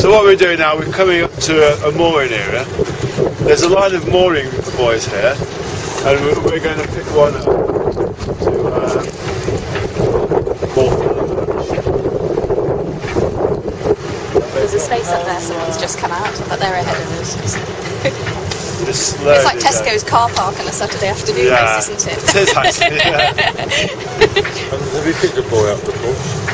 So what we're doing now, we're coming up to a, a mooring area. There's a line of mooring buoys here, and we're, we're going to pick one up uh, There's a space up there, someone's just come out, but they're ahead of us. It's like. Tesco's car park on a Saturday afternoon, Yeah. isn't it? It is actually, yeah. Have you picked a buoy up before?